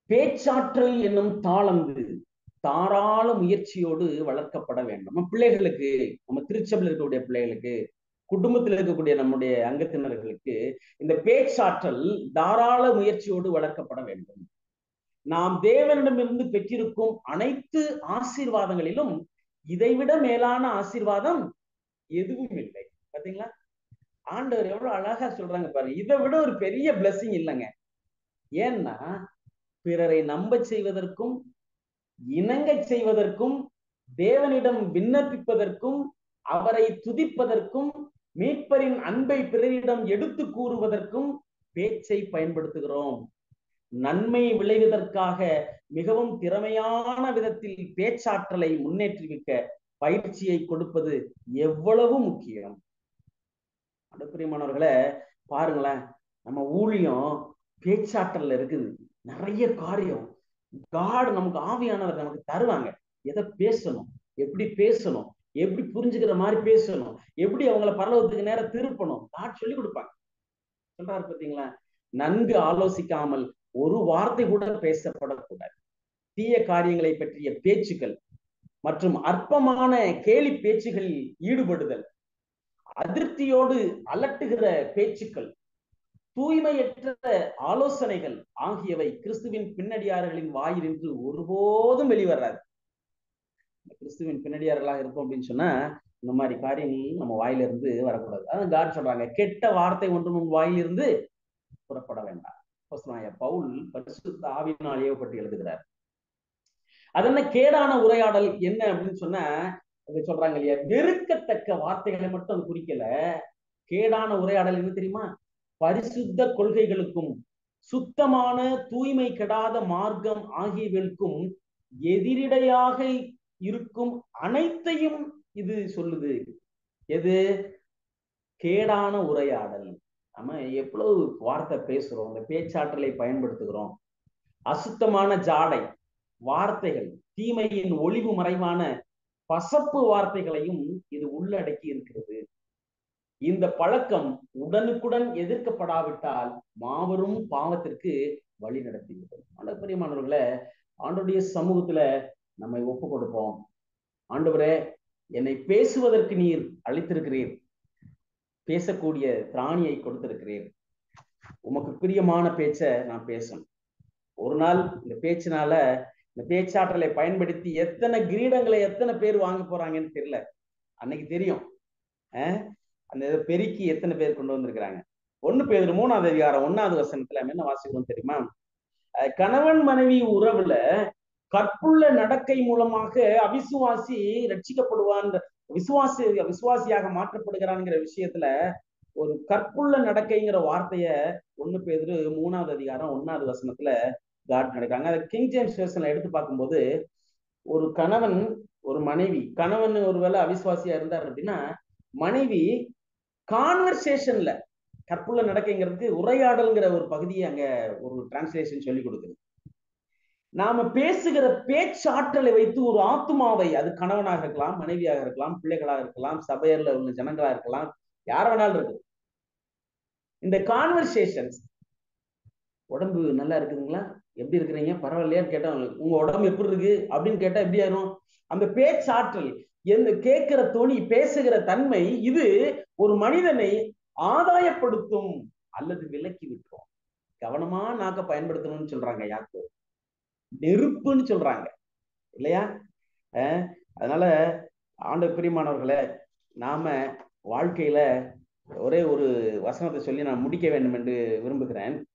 S1: பேச்சாற்றல் என்னும் தாளந்து தாராள முயற்சியோடு வளர்க்கப்பட வேண்டும். நம்ம பிள்ளைகளுக்கு நம்ம திருச்சபையில் இருக்கக்கூடிய பிள்ளைகளுக்கு குடும்பத்தில் இருக்கக்கூடிய நம்முடைய அங்கத்தினர்களுக்கு இந்த பேச்சாற்றல் தாராள முயற்சியோடு வளர்க்கப்பட வேண்டும். நாம் தேவனிடமிருந்து பெற்றிருக்கும் அனைத்து ஆசீர்வாதங்களிலும் இதைவிட மேலான ஆசீர்வாதம் எதுவும் இல்லை. பாத்தீங்களா? ஆண்டவர் எவ்வளவு அழகா சொல்றாங்க பாருங்க இதை விட ஒரு பெரிய பிளஸ்ஸிங் இல்லைங்க. ஏன்னா பிறரை நம்ப செய்வதற்கும் இணங்க செய்வதற்கும் தேவனிடம் விண்ணப்பிப்பதற்கும் அவரை துதிப்பதற்கும் மீட்பரின் அன்பை பிறரிடம் எடுத்து கூறுவதற்கும் பேச்சை பயன்படுத்துகிறோம். நன்மை விளைவதற்காக மிகவும் திறமையான விதத்தில் பேச்சாற்றலை முன்னேற்றிவிக்க பயிற்சியை கொடுப்பது எவ்வளவு முக்கியம்? அடுப்பிரியமானவர்களை பாருங்களேன். நம்ம ஊழியம் பேச்சாற்றல்ல இருக்குது. நிறைய காரியம். காடு நமக்கு ஆவியானவர் நமக்கு தருவாங்க. எதை பேசணும்? எப்படி பேசணும்? எப்படி புரிஞ்சுக்கிற மாதிரி பேசணும்? எப்படி அவங்கள பரலவத்துக்கு நேரம் திருப்பணும்? காட் சொல்லி கொடுப்பாங்க சொல்றாரு பாத்தீங்களா? நன்கு ஆலோசிக்காமல் ஒரு வார்த்தை கூட பேசப்படக்கூடாது. தீய காரியங்களை பற்றிய பேச்சுக்கள் மற்றும் அற்பமான கேலி பேச்சுகளில் ஈடுபடுதல் அதிருப்தியோடு அலட்டுகிற பேச்சுக்கள் தூய்மையற்ற ஆலோசனைகள் ஆகியவை கிறிஸ்துவின் பின்னடியார்களின் வாயிலிருந்து ஒருபோதும் வெளிவராது. கிறிஸ்துவின் பின்னடியார்களாக இருக்கும் அப்படின்னு சொன்னா இந்த மாதிரி காரியங்கள் நம்ம வாயிலிருந்து வரக்கூடாது. அதான் காட் சொல்றாங்க கெட்ட வார்த்தை ஒன்று உன் வாயிலிருந்து புறப்பட வேண்டாம். பவுல் பரிசுத்த ஆவியினால் ஏவப்பட்டு எழுதுகிறார். அது என்ன கேடான உரையாடல் என்ன அப்படின்னு சொன்ன சொல்றாங்க இல்லையா வெறுக்கத்தக்க வார்த்தைகளை மட்டும் அது குறிக்கல. கேடான உரையாடல் என்ன தெரியுமா? பரிசுத்த கொள்கைகளுக்கும் சுத்தமான தூய்மை கெடாத மார்க்கம் ஆகியவர்களுக்கும் எதிரிடையாக இருக்கும் அனைத்தையும் இது சொல்லுது. எது? கேடான உரையாடல். நம்ம எவ்வளவு வார்த்தை பேசுறோம் அந்த பேச்சாற்றலை பயன்படுத்துகிறோம். அசுத்தமான ஜாடை வார்த்தைகள் தீமையின் ஒளிவு மறைவான பசப்பு வார்த்தைகளையும் இது உள்ளடக்கி இருக்கிறது. இந்த பழக்கம் உடனுக்குடன் எதிர்க்கப்படாவிட்டால் மாபெரும் பாவத்திற்கு வழி நடத்திவிடும் அண்டபரியமானவர்களே ஆண்டுடைய சமூகத்துல நம்மை ஒப்பு கொடுப்போம் ஆண்டவரே என்னை பேசுவதற்கு நீர் அளித்திருக்கிறீர். பேசக்கூடிய திராணியை கொடுத்திருக்கிறேன். உமக்கு பிரியமான பேச்ச நான் பேசணும். ஒரு நாள் இந்த பேச்சினால இந்த பேச்சாற்றலை பயன்படுத்தி எத்தனை கிரீடங்களை எத்தனை பேர் வாங்க போறாங்கன்னு தெரியல. அன்னைக்கு தெரியும். அந்த பெருக்கி எத்தனை பேர் கொண்டு வந்திருக்கிறாங்க? ஒண்ணு பேர் மூணாவது அதிகாரம் ஒன்னாவது வசனத்துல என்ன வாசிக்கிறோம் தெரியுமா? கணவன் மனைவி உறவுல கற்புள்ள நடக்கை மூலமாக அவிசுவாசி ரட்சிக்கப்படுவான் விசுவாசி விசுவாசியாக மாற்றப்படுகிறான்ங்கிற விஷயத்துல ஒரு கற்புள்ள நடக்கைங்கிற வார்த்தைய ஒண்ணு பேரு மூணாவது அதிகாரம் ஒன்னாவது வசனத்துல காட் நடக்கிறாங்க அதை கிங் ஜேம்ஸ் வேர்ஷன்ல எடுத்து பார்க்கும்போது ஒரு கணவன் ஒரு மனைவி கணவன் ஒருவேளை அவிசுவாசியா இருந்தார் அப்படின்னா மனைவி கான்வர்சேஷன்ல கற்புள்ள நடக்கைங்கிறதுக்கு உரையாடல்ங்கிற ஒரு பகுதியை அங்க ஒரு டிரான்ஸ்லேஷன் சொல்லி கொடுக்குது. நாம பேசுகிற பேச்சாற்றலை வைத்து ஒரு ஆத்மாவை அது கணவனாக இருக்கலாம் மனைவியாக இருக்கலாம் பிள்ளைகளாக இருக்கலாம் சபையர்ல உள்ள ஜனங்களா இருக்கலாம் யார வேணாலும் இருக்கு இந்த கான்வர்சேஷன்ஸ் உடம்பு நல்லா இருக்குதுங்களா? எப்படி இருக்கிறீங்க? பரவாயில்லையான்னு கேட்டா உங்க உடம்பு எப்படி இருக்கு? அப்படின்னு கேட்டா எப்படி ஆயிரும்? அந்த பேச்சாற்றல் எந்த கேட்கிற தொனி பேசுகிற தன்மை இது ஒரு மனிதனை ஆதாயப்படுத்தும் அல்லது விலக்கி விட்டுரும். கவனமா நாக்க பயன்படுத்தணும்னு சொல்றாங்க யாக்கோ. நெருப்புன்னு சொல்றாங்க. இல்லையா? அதனால ஆண்டு பிரியமானவர்களை நாம வாழ்க்கையில ஒரே ஒரு வசனத்தை சொல்லி நான் முடிக்க வேண்டும் என்று விரும்புகிறேன்.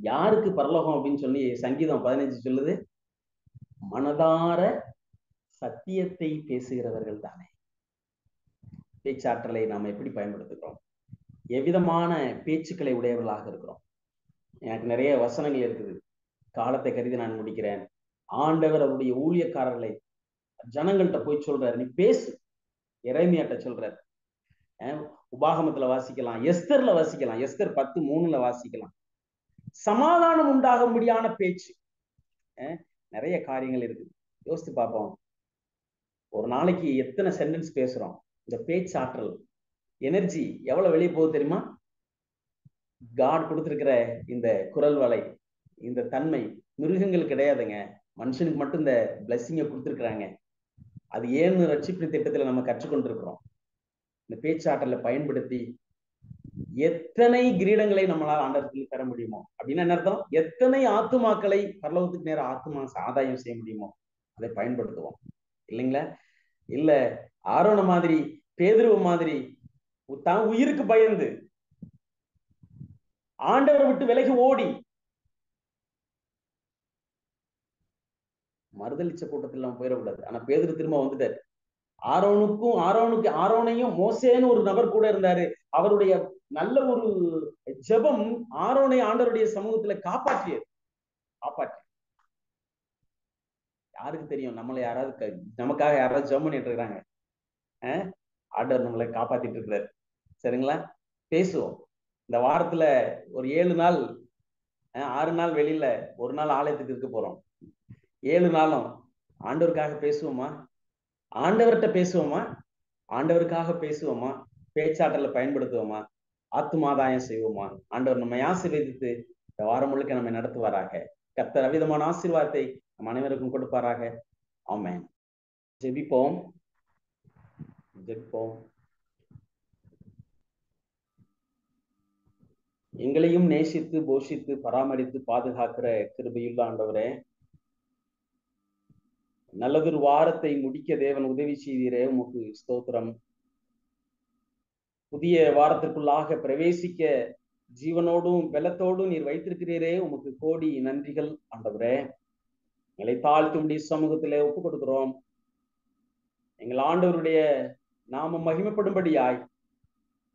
S1: யாருக்கு பரலோகம் அப்படின்னு சொல்லி சங்கீதம் பதினஞ்சு சொல்லுது? மனதார சத்தியத்தை பேசுகிறவர்கள் தானே. பேச்சாற்றலை நாம் எப்படி பயன்படுத்துகிறோம்? எவ்விதமான பேச்சுக்களை உடையவர்களாக இருக்கிறோம்? எனக்கு நிறைய வசனங்கள் இருக்குது. காலத்தை கருதி நான் முடிக்கிறேன். ஆண்டவர் அவருடைய ஊழியக்காரர்களை ஜனங்கள்கிட்ட போய் சொல்றாரு. நீ பேசு. இறைமையாட்ட சொல்றாரு. உபாகமத்துல வாசிக்கலாம். எஸ்தர்ல வாசிக்கலாம். எஸ்தர் பத்து மூணுல வாசிக்கலாம். சமாதானம் உண்டாகும்படியான பேச்சு. நிறைய காரியங்கள் இருக்குது யோசித்து பார்ப்போம். ஒரு நாளைக்கு எத்தனை சென்டென்ஸ் பேசுறோம்? இந்த பேச்சாற்றல் எனர்ஜி எவ்வளவு வெளியே போகுது தெரியுமா? காட் கொடுத்துருக்கிற இந்த குரல் வலை. இந்த தன்மை மிருகங்கள் கிடையாதுங்க. மனுஷனுக்கு மட்டும் இந்த பிளஸ்ஸிங்கை கொடுத்துருக்குறாங்க. அது ஏன்னு ரட்சிப்பு திட்டத்துல நம்ம கற்றுக்கொண்டிருக்கிறோம். இந்த பேச்சாற்றலை பயன்படுத்தி எத்தனை கிரீடங்களை நம்மளால் ஆண்டத்தில் பெற முடியுமோ? அப்படின்னு என்ன அர்த்தம்? எத்தனை ஆத்துமாக்களை பரலோகத்துக்கு நேரம் ஆத்துமா ஆதாயம் செய்ய முடியுமோ? அதை பயன்படுத்துவோம். இல்லைங்களா? இல்ல ஆரோன மாதிரி பேதுருவ மாதிரி தான் உயிருக்கு பயந்து ஆண்டவரை விட்டு விலகி ஓடி மறுதளிச்ச கூட்டத்தில் நம்ம போயிடக்கூடாது. ஆனா பேதுரு திரும்ப வந்துட்டாரு. ஆரோனுக்கும் ஆரோனுக்கு ஆரோனையும் மோசேன்னு ஒரு நபர் கூட இருந்தாரு. அவருடைய நல்ல ஒரு ஜெபம் ஆரோனை ஆண்டவருடைய சமூகத்துல காப்பாற்றியது. காப்பாற்றி யாருக்கு தெரியும்? நம்மளை யாராவது நமக்காக யாராவது ஜபம் பண்ணிட்டு இருக்கிறாங்க ஆண்டவர் நம்மளை காப்பாத்திட்டு இருக்கிறாரு. சரிங்களா? பேசுவோம். இந்த வாரத்துல ஒரு ஏழு நாள் ஆறு நாள் வெளியில ஒரு நாள் ஆலயத்துக்கு இருக்க போறோம். ஏழு நாளும் ஆண்டவருக்காக பேசுவோமா? ஆண்டவர்கிட்ட பேசுவோமா? ஆண்டவருக்காக பேசுவோமா? பேச்சாற்றலை பயன்படுத்துவோமா? ஆத்துமாதாயம் செய்வோமா? ஆண்டவர் நம்மை ஆசீர்வதித்து இந்த வாரம் முழுக்க நம்மை நடத்துவாராக. கத்தர் அவிதமான ஆசீர்வாதத்தை நம் அனைவருக்கும் கொடுப்பாராக. ஆமேன். ஜெபிப்போம். ஜெபிப்போம். எங்களையும் நேசித்து போஷித்து பராமரித்து பாதுகாக்கிற கிருபையுள்ள ஆண்டவரே நல்லதொரு வாரத்தை முடிக்க தேவன் உதவி செய்தீரே. உமக்கு ஸ்தோத்திரம். புதிய வாரத்திற்குள்ளாக பிரவேசிக்க ஜீவனோடும் பலத்தோடும் நீர் வைத்திருக்கிறீரே. உமக்கு கோடி நன்றிகள் ஆண்டவரே. எங்களை தாழ்த்தும்படி சமூகத்திலே ஒப்பு கொடுக்கிறோம். எங்கள் ஆண்டவருடைய நாம மகிமைப்படும்படியாய்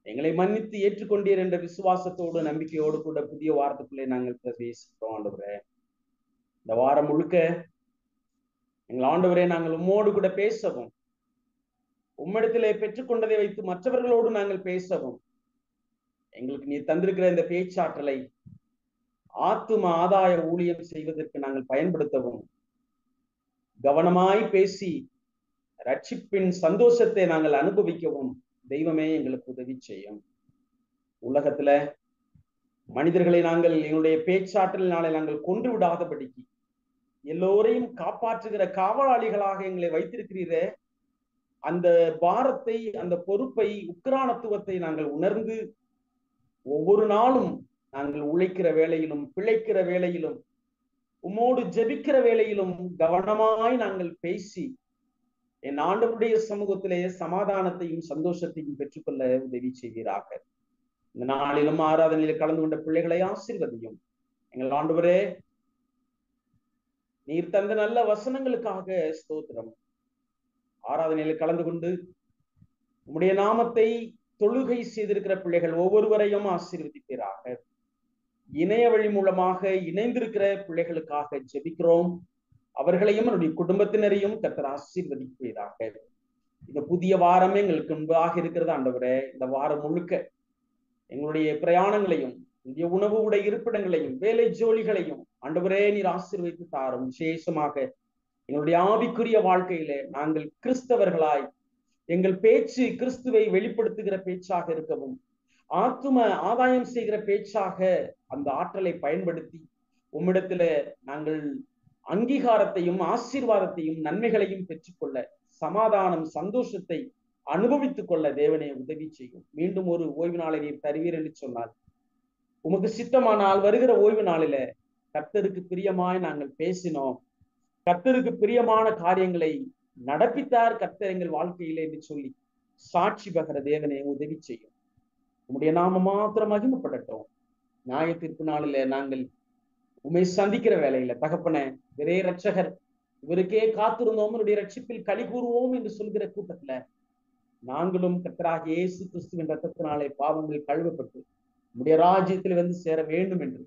S1: எங்களை மன்னித்து ஏற்றுக்கொண்டீர் என்ற விசுவாசத்தோடு நம்பிக்கையோடு கூட புதிய வாரத்துக்குள்ளே நாங்கள் பிரவேசிக்கிறோம் ஆண்டவரே. இந்த வாரம் முழுக்க எங்கள் ஆண்டவரே நாங்கள் உம்மோடு கூட பேசவும். உம்மிடத்திலே பெற்றுக்கொண்டதை வைத்து மற்றவர்களோடு நாங்கள் பேசவும். எங்களுக்கு நீ தந்திருக்கிற இந்த பேச்சாற்றலை ஆத்தும ஆதாய ஊழியம் செய்வதற்கு நாங்கள் பயன்படுத்தவும். கவனமாய் பேசி ரட்சிப்பின் சந்தோஷத்தை நாங்கள் அனுபவிக்கவும். தெய்வமே எங்களுக்கு உதவி செய்யும். உலகத்துல மனிதர்களை நாங்கள் எங்களுடைய பேச்சாற்றலினாலே நாங்கள் கொன்று விடாதபடிக்கு எல்லோரையும் காப்பாற்றுகிற காவலாளிகளாக எங்களை வைத்திருக்கிறீரே. அந்த பாரத்தை அந்த பொறுப்பை உக்ரானத்துவத்தை நாங்கள் உணர்ந்து ஒவ்வொரு நாளும் நாங்கள் உழைக்கிற வேலையிலும் பிழைக்கிற வேலையிலும் உம்மோடு ஜெபிக்கிற வேலையிலும் கவனமாய் நாங்கள் பேசி என் ஆண்டவருடைய சமூகத்திலே சமாதானத்தையும் சந்தோஷத்தையும் பெற்றுக்கொள்ள உதவி செய்வீராக. இந்த நாளிலும் ஆராதனையில் கலந்து கொண்ட பிள்ளைகளை ஆசிர்வதியும். எங்கள் ஆண்டவரே நீர் தந்த நல்ல வசனங்களுக்காக ஸ்தோத்திரம். ஆராதனையில கலந்து கொண்டு உம்முடைய நாமத்தை தொழுகை செய்திருக்கிற பிள்ளைகள் ஒவ்வொருவரையும் ஆசீர்வதிப்பீராக. இணைய வழி மூலமாக இணைந்திருக்கிற பிள்ளைகளுக்காக ஜெபிக்கிறோம். அவர்களையும் என்னுடைய குடும்பத்தினரையும் கத்தர் ஆசீர்வதிப்பீராக. இந்த புதிய வாரமே எங்களுக்கு முன்பாக இருக்கிறது ஆண்டவரே. இந்த வாரம் முழுக்க எங்களுடைய பிரயாணங்களையும் இந்திய உணவு உடைய இருப்பிடங்களையும் வேலை ஜோலிகளையும் ஆண்டவரே நீர் ஆசீர்வதித்து தாரும். விசேஷமாக எங்களுடைய ஆவிக்குரிய வாழ்க்கையில நாங்கள் கிறிஸ்தவர்களாய் எங்கள் பேச்சு கிறிஸ்துவை வெளிப்படுத்துகிற பேச்சாக இருக்கவும் ஆத்தும ஆதாயம் செய்கிற பேச்சாக அந்த ஆற்றலை பயன்படுத்தி உம்மிடத்துல நாங்கள் அங்கீகாரத்தையும் ஆசீர்வாதத்தையும் நன்மைகளையும் பெற்றுக்கொள்ள சமாதானம் சந்தோஷத்தை அனுபவித்துக் கொள்ள தேவனே உதவி செய்யும். மீண்டும் ஒரு ஓய்வு நாளை நீர் தருவீர் என்று சொன்னால் உமக்கு சித்தமானால் வருகிற ஓய்வு நாளில கர்த்தருக்கு பிரியமாய் நாங்கள் பேசினோம். கர்த்தருக்கு பிரியமான காரியங்களை நடப்பித்தார் கர்த்தர் எங்கள் வாழ்க்கையில என்று சொல்லி சாட்சி பகர தேவனை உதவி செய்யும். உம்முடைய நாம மாத்திரம் மகிமைப்படட்டும். நியாய தீர்ப்பு நாளில நாங்கள் உண்மை சந்திக்கிற வேலையில தகப்பன விரே ரட்சகர் இவருக்கே காத்திருந்தோம் என்னுடைய ரட்சிப்பில் களி கூறுவோம் என்று சொல்கிற கூட்டத்துல நாங்களும் கத்தராக இயேசு கிறிஸ்துவின் ரத்தத்தினாலே பாவங்கள் கழுவப்பட்டு உடைய ராஜ்யத்தில் வந்து சேர வேண்டும் என்று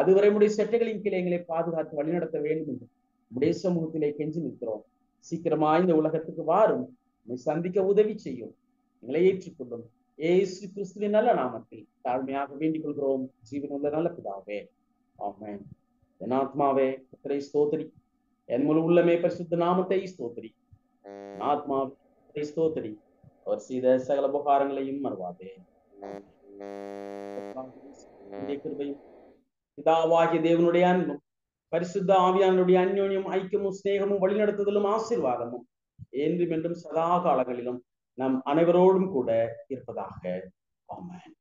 S1: அதுவரை உடைய செட்டைகளின் கீழே எங்களை பாதுகாத்து வழிநடத்த வேண்டும் என்று உடைய சமூகத்திலே கெஞ்சி நிற்கிறோம். சீக்கிரமா இந்த உலகத்துக்கு வாரும். சந்திக்க உதவி செய்யும். எங்களை ஏற்றுக்கொள்ளும். ஏசு கிறிஸ்துவின் நல்ல நாமத்தில் தாழ்மையாக வேண்டிக் கொள்கிறோம். ஜீவனுள்ள நல்ல பிதாவே. ஆமேன். என் ஆத்மாவே கத்தரை ஸ்தோத்திரி. என் முழு உள்ளமே பரிசுத்த நாமத்தை ஸ்தோத்திரி. ஆத்மாவை ஸ்தோத்திரி. அவர் செய்த சகல உபகாரங்களையும் மறவாதே. கிருபையும் பிதாவாகிய தேவனுடைய அன்பும் பரிசுத்த ஆவியானுடைய அந்யோன்யம் ஐக்கியமும் சிநேகமும் வழிநடத்துதலும் ஆசீர்வாதமும் என்றும் என்றும் சதா காலங்களிலும் நம் அனைவரோடும் கூட இருப்பதாக ஆமென்